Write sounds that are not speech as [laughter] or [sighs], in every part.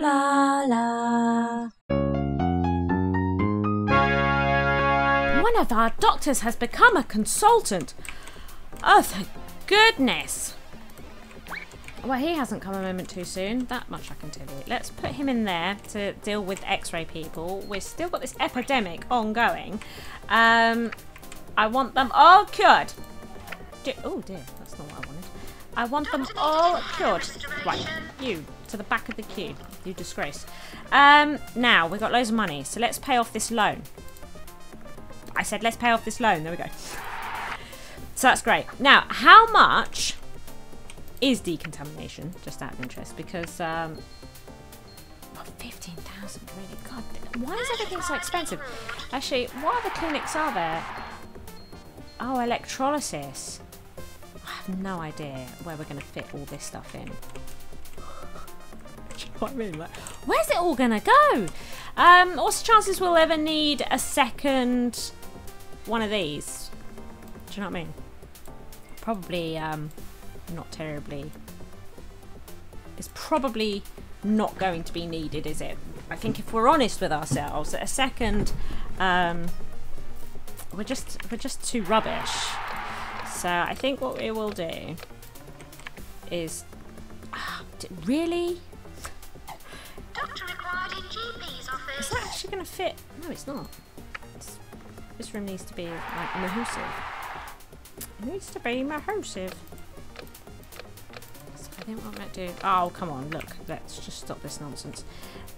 La la. One of our doctors has become a consultant. Oh, thank goodness. Well, he hasn't come a moment too soon. That much I can tell you. Let's put him in there to deal with x-ray people. We've still got this epidemic ongoing. Um, I want them all cured. oh dear, that's not what I wanted. I want them all cured. Right, you, to the back of the queue. You disgrace. Um, now, we've got loads of money, so let's pay off this loan. I said let's pay off this loan. There we go. So that's great. Now, how much is decontamination? Just out of interest, because um, oh, fifteen thousand really. God, why is everything so expensive? Actually, what other clinics are there? Oh, electrolysis. I have no idea where we're going to fit all this stuff in. What I mean? Like, where's it all going to go? Um, what's the chances we'll ever need a second one of these? Do you know what I mean? Probably um, not terribly. It's probably not going to be needed, is it? I think if we're honest with ourselves, a second, um, we're just we're just too rubbish. So I think what we will do is uh, really. Actually going to fit? No, it's not. It's, this room needs to be like mahusive. It needs to be mahusive. So I think what I'm going to do. Oh, come on! Look, let's just stop this nonsense.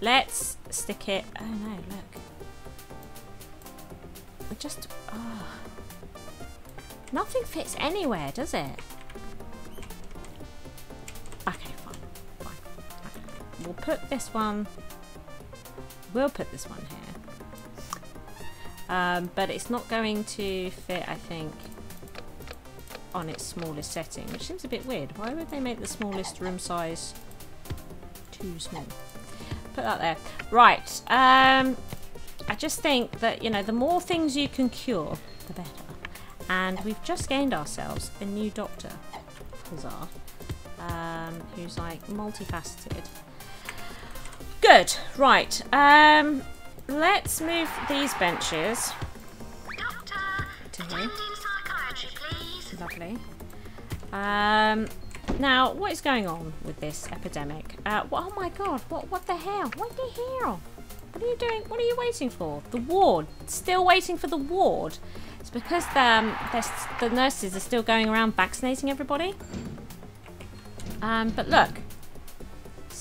Let's stick it. Oh no! Look. We just. Oh. Nothing fits anywhere, does it? Okay, fine. fine. Okay. We'll put this one... We'll put this one here. Um, but it's not going to fit, I think, on its smallest setting, which seems a bit weird. Why would they make the smallest room size too small? Put that there. Right. Um, I just think that, you know, the more things you can cure, the better. And we've just gained ourselves a new doctor, Huzzah, um, who's like multifaceted. Good, right. Um, let's move these benches Doctor, to here. Lovely. Um, now, what is going on with this epidemic? Uh, what, oh my god, what, what the hell? What the hell? What are you doing? What are you waiting for? The ward. Still waiting for the ward. It's because the, um, the nurses are still going around vaccinating everybody. Um, but look.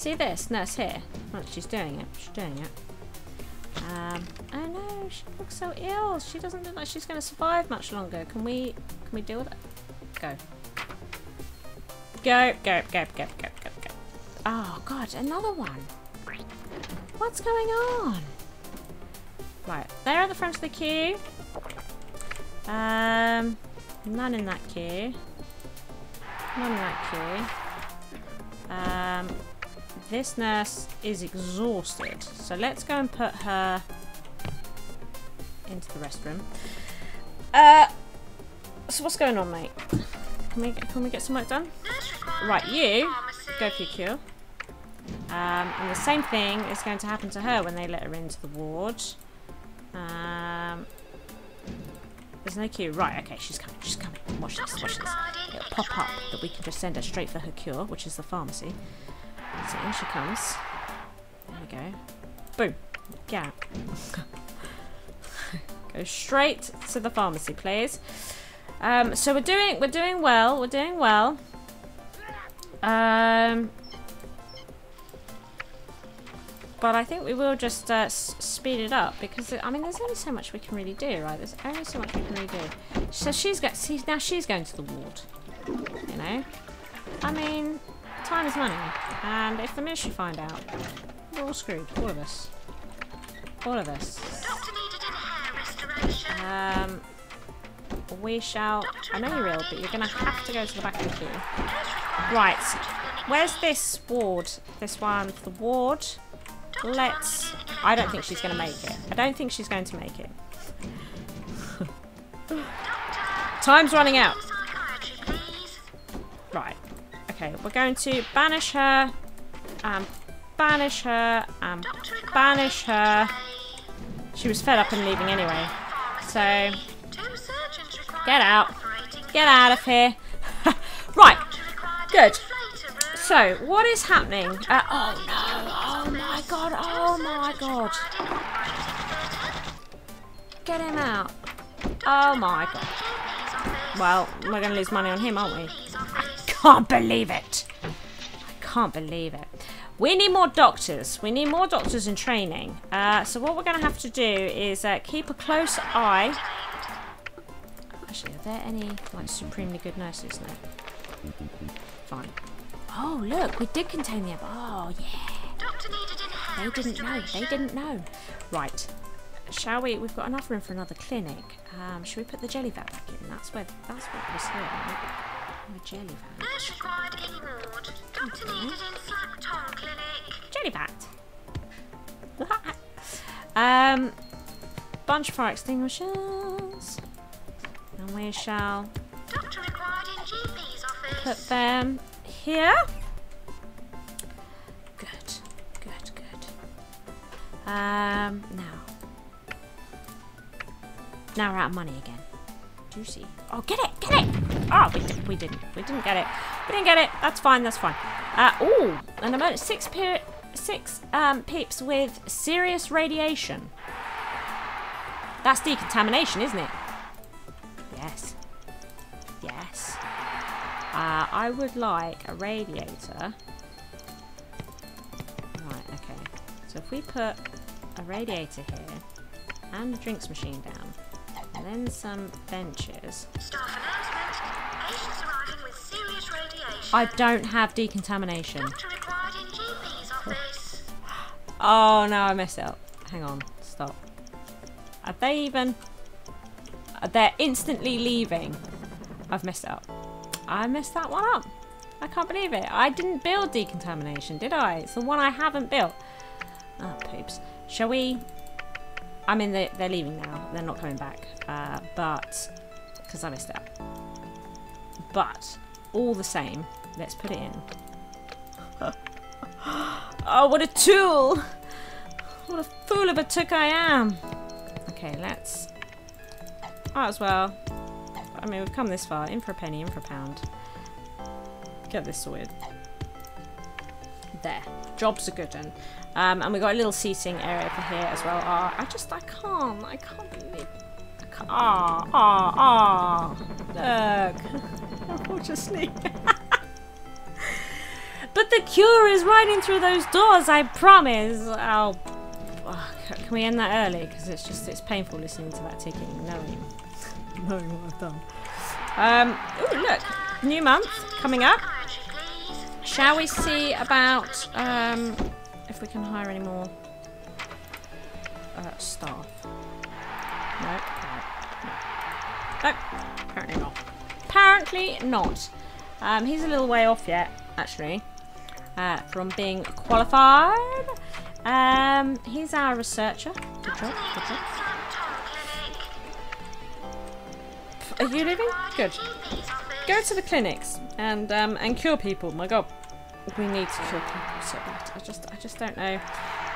See this nurse here? Well, she's doing it. She's doing it. Um, oh no, she looks so ill. She doesn't look like she's going to survive much longer. Can we, can we deal with it? Go. Go, go, go, go, go, go, go. Oh god, another one. What's going on? Right, they're at the front of the queue. Um, none in that queue. None in that queue. Um, this nurse is exhausted, so let's go and put her into the restroom. Uh, so what's going on, mate? Can we can we get some work done? Right, you go for your cure. Um, and the same thing is going to happen to her when they let her into the ward. Um, there's no queue. Right, okay, she's coming, she's coming. Watch this, watch this. It'll pop up that we can just send her straight for her cure, which is the pharmacy. So in she comes. There we go. Boom. Out. [laughs] go straight to the pharmacy, please. Um, so we're doing we're doing well. We're doing well. Um, but I think we will just uh, speed it up because I mean, there's only so much we can really do, right? There's only so much we can really do. So she's got see now she's going to the ward. You know, I mean, time is money, and if the ministry find out, we're all screwed. All of us. All of us. Doctor needed in hair restoration. Um, we shall. I know you're ill, but you're going to have to go to the back of the queue. Right. Where's this ward? This one the ward. Let's. I don't think she's going to make it. I don't think she's going to make it. Time's running out. Right. Okay, we're going to banish her. and banish her and banish her. She was fed up and leaving anyway. So, Get out. get out of here. [laughs] right, Good. so what is happening? Uh, oh no, oh my god, oh my god. Get him out. Oh my god. Well, we're going to lose money on him, aren't we? I can't believe it. I can't believe it. We need more doctors. We need more doctors in training. Uh, so what we're going to have to do is uh, keep a close eye. Actually, are there any like supremely good nurses? No. Fine. Oh, look, we did contain the. Oh, yeah. They didn't know. They didn't know. Right. Shall we? We've got enough room for another clinic. Um, should we put the jelly vat back in? That's where. That's what was here. Right? Oh, jelly vat. Nurse required in ward. Doctor needed in slack tongue clinic. Jelly vat. [laughs] um, bunch of fire extinguishers, and we shall Doctor required in GP's office. put them here. Good, good, good. Um, now. Now we're out of money again. Juicy. Oh, get it, get it! Oh, we, did, we didn't. We didn't get it. We didn't get it. That's fine, that's fine. Uh, oh, an amount six, pe six um, peeps with serious radiation. That's decontamination, isn't it? Yes. Yes. Uh, I would like a radiator. Right, okay. So if we put a radiator here and a drinks machine down, and then some benches. Staff I don't have decontamination. Doctor required in GP's office. [gasps] Oh no, I messed it up. Hang on, stop. Are they even? They're instantly leaving. I've messed up. I messed that one up. I can't believe it. I didn't build decontamination, did I? It's the one I haven't built. Oh, poops. Shall we? I mean, they, they're leaving now. They're not coming back. Uh, but because I messed it up. But all the same, let's put it in. [gasps] Oh, what a tool! What a fool of a took I am! Okay, let's. Might as well. I mean, we've come this far. In for a penny, in for a pound. Get this sorted. There. Job's a good one. Um, and we've got a little seating area for here as well. Ah, I just, I can't. I can't believe. I can't. Ah, ah, ah. [laughs] Look. [laughs] Unfortunately. [laughs] But the cure is riding through those doors, I promise. Oh, oh, can we end that early? Because it's just, it's painful listening to that ticking, knowing, knowing what I've done. Um, ooh, look, new month coming up. Shall we see about um, if we can hire any more uh, staff? No, no, no, apparently not. Apparently not. Um, he's a little way off yet, actually, uh, from being qualified. Um, he's our researcher. Good job, good job. Are you leaving? Good. Go to the clinics and um, and cure people. My God, we need to cure people so bad. I just I just don't know.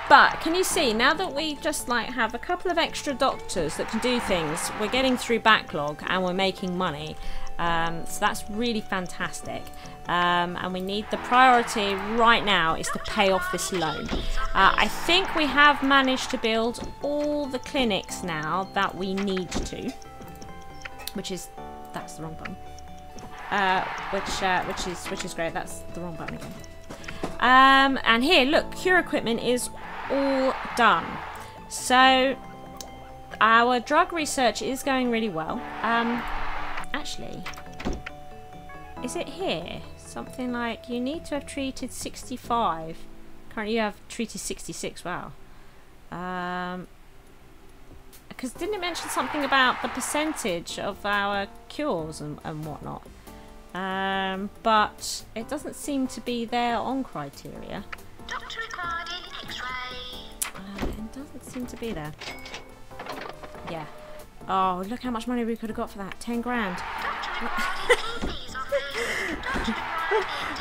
But can you see now that we just like have a couple of extra doctors that can do things, we're getting through backlog and we're making money. Um, so that's really fantastic. Um, and we need the priority right now is to pay off this loan. Uh, I think we have managed to build all the clinics now that we need to, which is that's the wrong button uh, which uh, which is which is great. That's the wrong button again. Um, and here, look, cure equipment is all done. So our drug research is going really well. Um, actually, is it here? Something like you need to have treated 65. Currently, you have treated 66. Wow. Um, because didn't it mention something about the percentage of our cures and, and whatnot? Um, but it doesn't seem to be there on criteria. Doctor seem to be there. Yeah. Oh, look how much money we could have got for that. Ten grand. [laughs]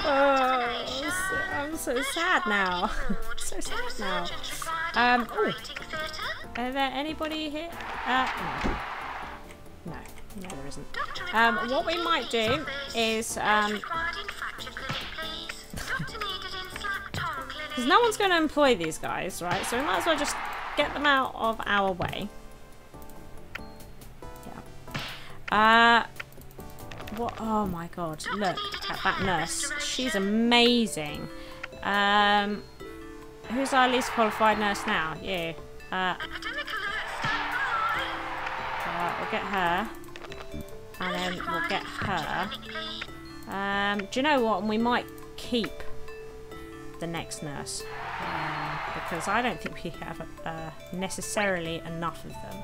Oh, I'm so, sad now. [laughs] so sad now. Um, theatre. Are there anybody here? Uh, no. No, no there isn't. Um, what we might do is, um. [laughs] Because no one's going to employ these guys, right? So we might as well just get them out of our way. Yeah. Uh, what? Oh my god! Look at that nurse. She's amazing. Um, who's our least qualified nurse now? You. Uh, uh, we'll get her, and then we'll get her. Um, do you know what? We might keep the next nurse um, because I don't think we have uh, necessarily enough of them.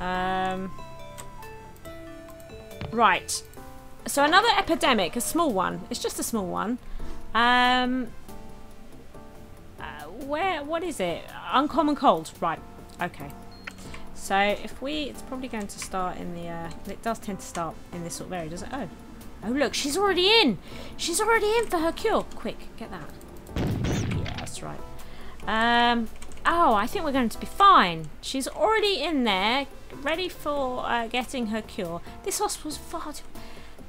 Um, right. So another epidemic, a small one. It's just a small one. Um, uh, where? What is it? Uncommon cold. Right. Okay. So if we, it's probably going to start in the. Uh, it does tend to start in this sort of area, does it? Oh. Oh look, she's already in. She's already in for her cure. Quick, get that. Yeah, that's right. Um. Oh, I think we're going to be fine. She's already in there, ready for uh, getting her cure. This hospital's far too.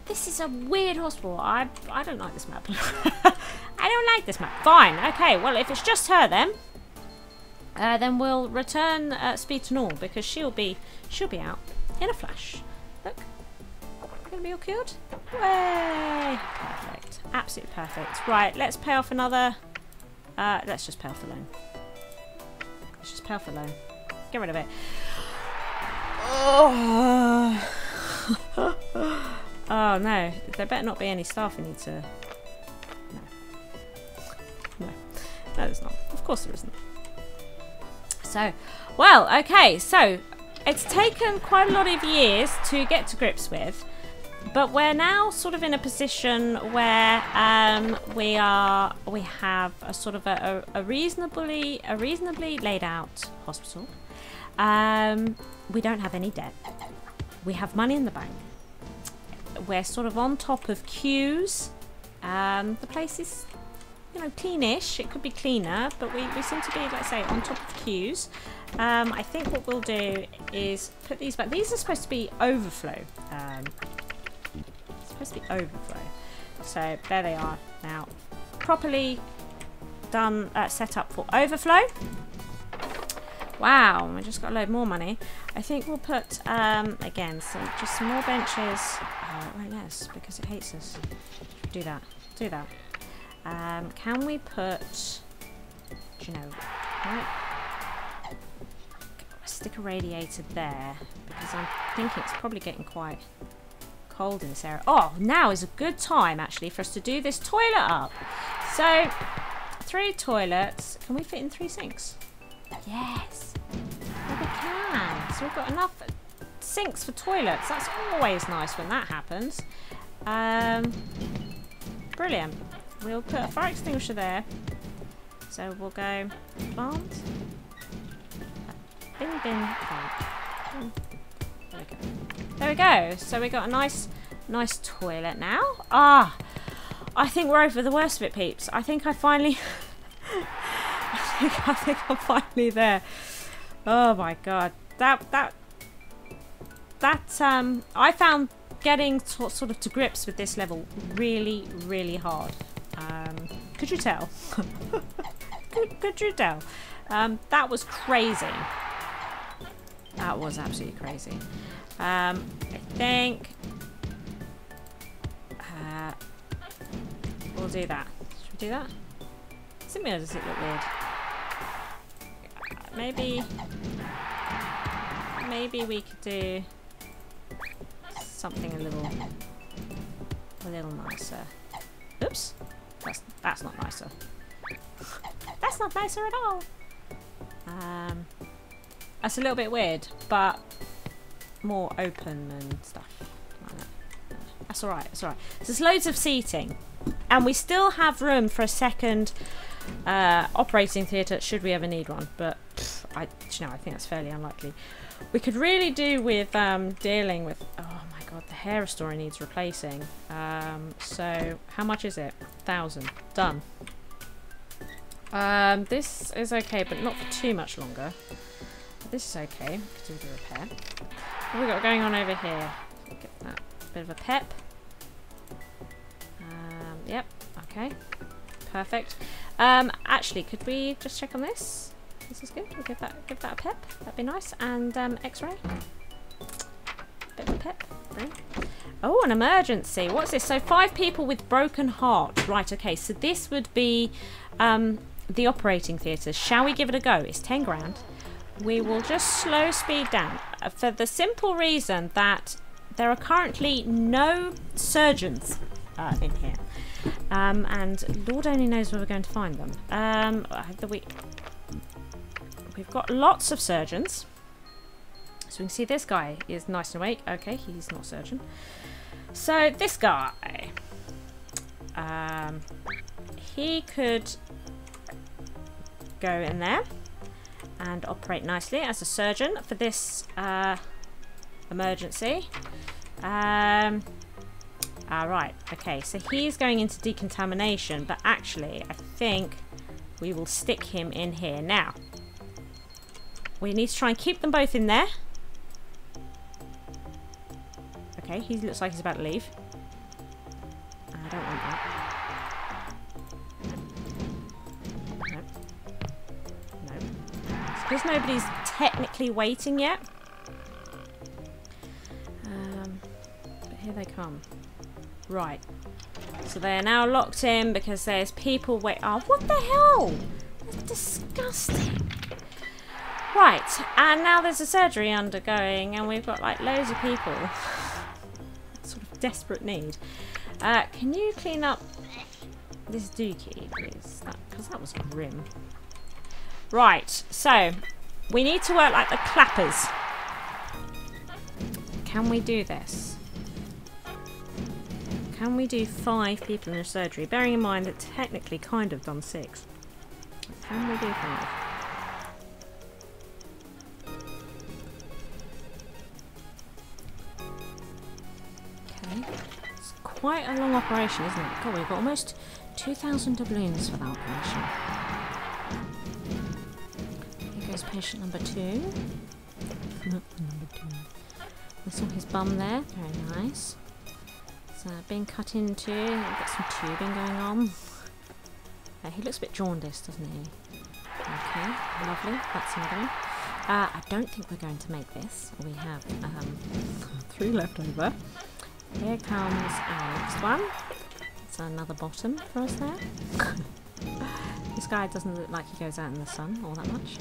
This is a weird hospital. I I don't like this map. [laughs] I don't like this map. Fine. Okay. Well, if it's just her then, uh, then we'll return uh, speed to normal because she'll be she'll be out in a flash. Look, gonna be all cured. Way perfect. Absolutely perfect. Right. Let's pay off another. Uh, let's just pay off the loan. Let's just pay off the loan. Get rid of it. Oh. [sighs] oh no, there better not be any staff we need to. No. No. No, there's not. Of course there isn't. So, well, okay, so it's taken quite a lot of years to get to grips with, but we're now sort of in a position where um, we are we have a sort of a, a, a reasonably a reasonably laid out hospital. Um, we don't have any debt. We have money in the bank. We're sort of on top of queues. Um, the place is, you know, cleanish. It could be cleaner, but we, we seem to be, let's say, on top of queues. Um, I think what we'll do is put these back. These are supposed to be overflow. To be overflow. So there they are now, properly done, uh, set up for overflow. Wow, we just got a load more money. I think we'll put, um, again, some just some more benches. Oh, it won't let us because it hates us. Do that. Do that. Um, can we put, do you know, right? Stick a radiator there because I'm thinking it's probably getting quite cold in this area. Oh, now is a good time actually for us to do this toilet up. So, three toilets. Can we fit in three sinks? Yes. We can. So we've got enough sinks for toilets. That's always nice when that happens. Um, brilliant. We'll put a fire extinguisher there. So we'll go plant. Bin bin plant. There we go. There we go. So we got a nice, nice toilet now. Ah, I think we're over the worst of it, peeps. I think I finally. [laughs] I think, I think I'm finally there. Oh my god, that that that um, I found getting to, sort of to grips with this level really, really hard. Um, could you tell? [laughs] could, could you tell? Um, that was crazy. That was absolutely crazy. Um, I think uh, we'll do that. Should we do that? It, does it look weird? Maybe, maybe we could do something a little, a little nicer. Oops, that's that's not nicer. That's not nicer at all. Um, that's a little bit weird, but more open and stuff. That's all right. That's all right. So there's loads of seating, and we still have room for a second uh, operating theatre should we ever need one. But pff, I, you know, I think that's fairly unlikely. We could really do with um, dealing with. Oh my god, the hair restorer needs replacing. Um, so how much is it? Thousand. Done. Um, this is okay, but not for too much longer. This is okay. We could do the repair. What have we got going on over here? Get that bit of a pep. Um, yep. Okay. Perfect. Um, actually, could we just check on this? This is good. We'll give that give that a pep. That'd be nice. And um, X-ray. Bit of a pep. Oh, an emergency. What's this? So five people with broken heart. Right. Okay. So this would be um, the operating theatre. Shall we give it a go? It's ten grand. We will just slow speed down for the simple reason that there are currently no surgeons uh, in here. Um, and Lord only knows where we're going to find them. Um, we we've got lots of surgeons. So we can see this guy is nice and awake. Okay, he's not a surgeon. So this guy, um, he could go in there and operate nicely as a surgeon for this uh, emergency. Um, Alright, okay, so he's going into decontamination, but actually, I think we will stick him in here. Now, we need to try and keep them both in there. Okay, he looks like he's about to leave. I don't want that. Because nobody's technically waiting yet. Um, but here they come. Right. So they are now locked in because there's people wait. Oh, what the hell? That's disgusting. Right, and now there's a surgery undergoing, and we've got like loads of people. [laughs] sort of desperate need. Uh, can you clean up this dookie, please? Because that, that was grim. Right, so we need to work like the clappers. Can we do this? Can we do five people in a surgery? Bearing in mind that technically kind of done six. Can we do five? Okay. It's quite a long operation, isn't it? God, we've got almost 2,000 doubloons for that operation. Patient number two. number two. We saw his bum there. Very nice. So being cut into. Got some tubing going on. Uh, he looks a bit jaundiced, doesn't he? Okay, lovely. That's him done. Uh, I don't think we're going to make this. We have um, three left over. Here comes our next one. It's another bottom for us there. [laughs] this guy doesn't look like he goes out in the sun all that much.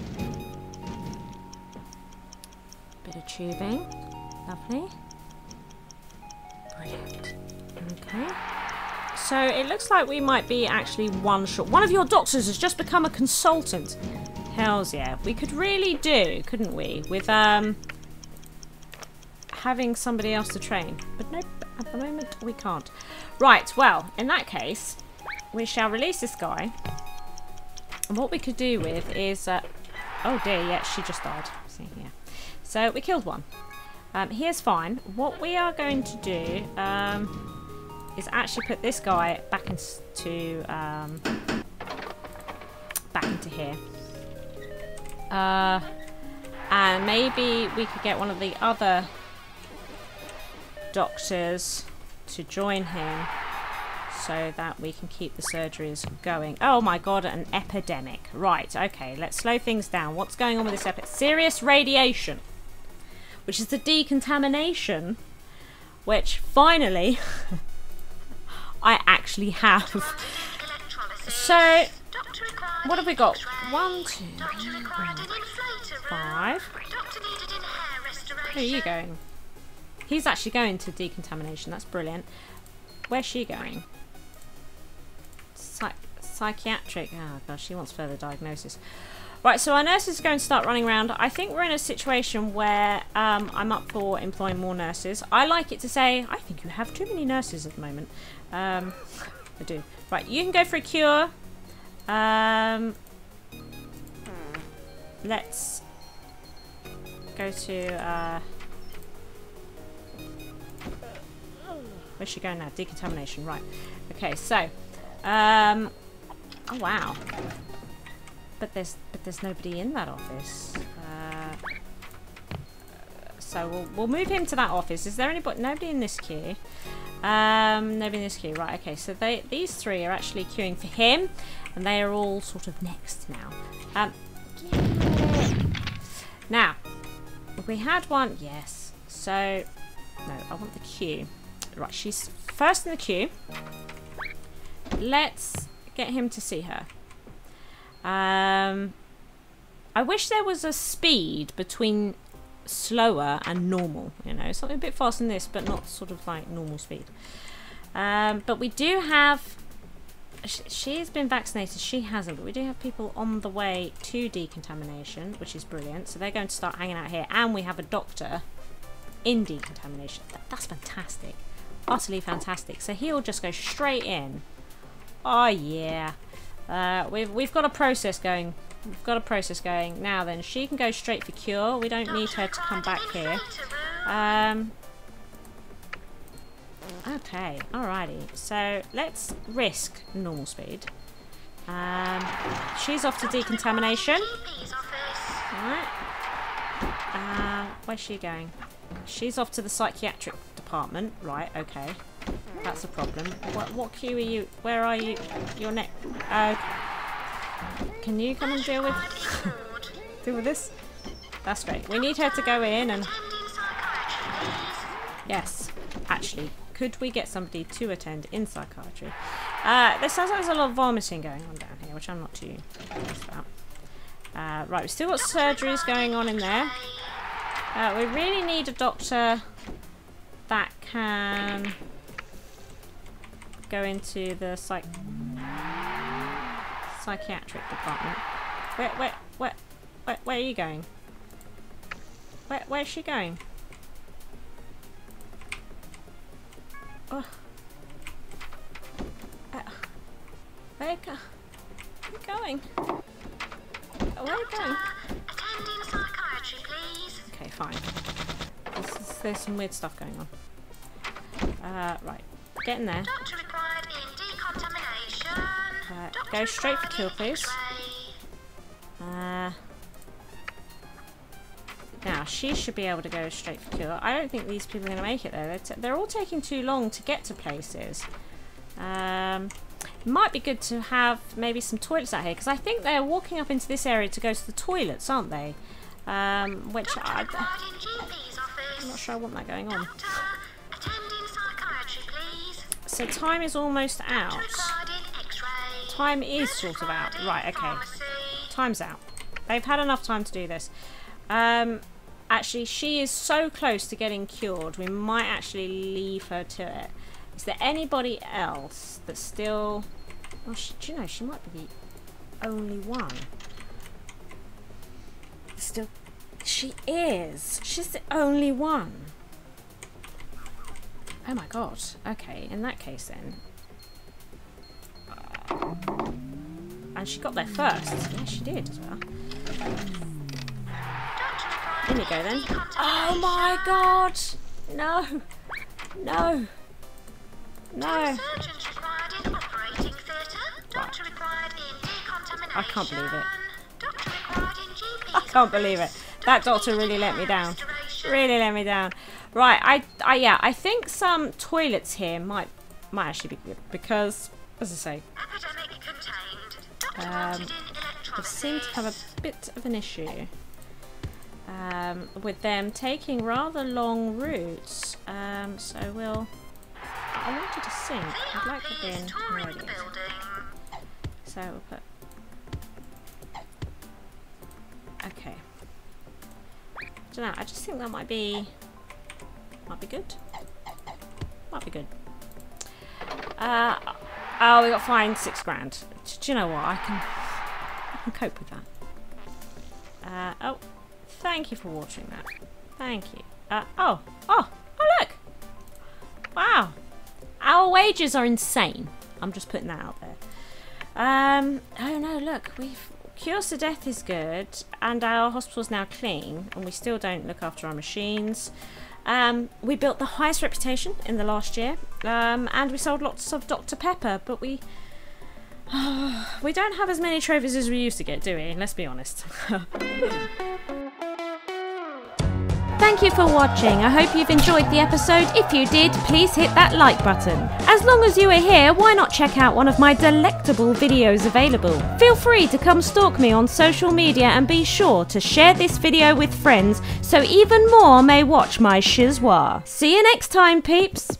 Bit of tubing. Lovely. Brilliant. Okay. So it looks like we might be actually one short. One of your doctors has just become a consultant. Hells yeah. We could really do, couldn't we? With um having somebody else to train. But nope, at the moment we can't. Right, well, in that case, we shall release this guy. And what we could do with is... Uh, oh dear, yeah, she just died. See here. So we killed one. Um, he is fine. What we are going to do um, is actually put this guy back into um, back into here. Uh, and maybe we could get one of the other doctors to join him so that we can keep the surgeries going. Oh my god, an epidemic. Right, okay, let's slow things down. What's going on with this epidemic? Serious radiation which is the decontamination, which finally [laughs] I actually have. So, what have we got? One, two, five. Where are you going? He's actually going to decontamination. That's brilliant. Where's she going? Psych psychiatric. Oh gosh, she wants further diagnosis. Right, so our nurses are going to start running around. I think we're in a situation where um, I'm up for employing more nurses. I like it to say, I think you have too many nurses at the moment. Um, I do. Right, you can go for a cure. Um, let's go to... Uh, where's she going now? Decontamination, right. Okay, so... Um, oh, wow. but there's but there's nobody in that office. Uh, so we'll we'll move him to that office. Is there anybody? Nobody in this queue. Um, nobody in this queue. Right. Okay. So they these three are actually queuing for him, and they are all sort of next now. Um, now we had one. Yes. So no, I want the queue. Right. She's first in the queue. Let's get him to see her. Um, I wish there was a speed between slower and normal, you know, something a bit faster than this, but not sort of like normal speed. Um, but we do have, sh she's been vaccinated, she hasn't, but we do have people on the way to decontamination, which is brilliant. So they're going to start hanging out here, and we have a doctor in decontamination. That, that's fantastic, utterly fantastic. So he'll just go straight in. Oh yeah. Uh, we've, we've got a process going. We've got a process going. Now then, she can go straight for cure. We don't need her to come back here. Um, okay, alrighty. So let's risk normal speed. Um, she's off to decontamination. Alright. Uh, where's she going? She's off to the psychiatric department. Right, okay. That's a problem. What, what queue are you? Where are you? Your neck. Can you come and deal with [laughs] deal with this? That's great. We need her to go in and yes, actually, could we get somebody to attend in psychiatry? Uh, there sounds like there's a lot of vomiting going on down here, which I'm not too pleased about. Uh, right, we've still got surgeries going on in there. Uh, we really need a doctor that can go into the psych psychiatric department. Where, where, where, where, where are you going? Where, where's she going? Oh. Uh, where go? Where you going? Where are you going? Attending psychiatry, please. Okay, fine. This is, there's some weird stuff going on. Uh, right. Get in there. Doctor go straight for kill, please. Uh, now, she should be able to go straight for cure. I don't think these people are going to make it though. They're, t they're all taking too long to get to places. Um, it might be good to have maybe some toilets out here, because I think they're walking up into this area to go to the toilets, aren't they? Um, which Doctor I, required in GP's office. I'm not sure I want that going on. Doctor, attending psychiatry, please. So time is almost out. Time is sort of out. Right, okay. Time's out. They've had enough time to do this. Um, actually, she is so close to getting cured, we might actually leave her to it. Is there anybody else that's still... Oh, she, do you know, she might be the only one. Still... She is! She's the only one! Oh my god. Okay, in that case then. And she got there first. Yeah, she did as well. In you go then. Oh my god! No! No! No! I can't believe it. I can't believe it. That doctor really let me down. Really let me down. Right, I, I yeah, I think some toilets here might might actually be good because, as I say, Epidemic contained. Doctor Um, they seem to have a bit of an issue um, with them taking rather long routes. Um, so we'll. I wanted to sink. I'd like to be in Please the building. So we'll put. Okay. don't know. I just think that might be might be good. Might be good. Uh, oh, we got fined six grand. Do, you know what? I can I can cope with that. Uh, oh, thank you for watching that. Thank you. Uh, oh, oh, oh look! Wow, our wages are insane. I'm just putting that out there. Um, oh no, look, we've cures to death is good, and our hospital's now clean, and we still don't look after our machines. Um, we built the highest reputation in the last year, um, and we sold lots of Dr Pepper, but we [sighs] we don't have as many trophies as we used to get, do we? Let's be honest. [laughs] Thank you for watching. I hope you've enjoyed the episode. If you did, please hit that like button. As long as you are here, why not check out one of my delectable videos available? Feel free to come stalk me on social media and be sure to share this video with friends so even more may watch my shizwa. See you next time, peeps!